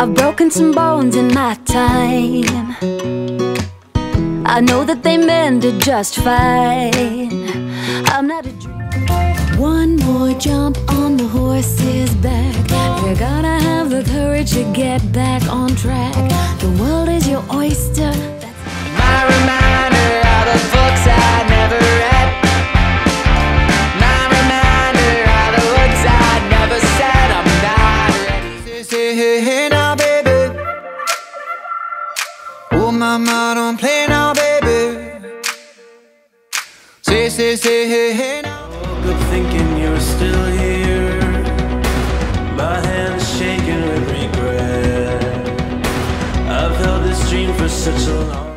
I've broken some bones in my time. I know that they mended just fine. I'm not a dream. One more jump on the horse's back. You're gonna have the courage to get back on track. The world is your oyster. Say, hey, hey now, baby. Oh, mama, don't play now, baby. Say, say, say, hey, hey now. woke up thinking you were still here. My hands shaking with regret. I've held this dream for such a long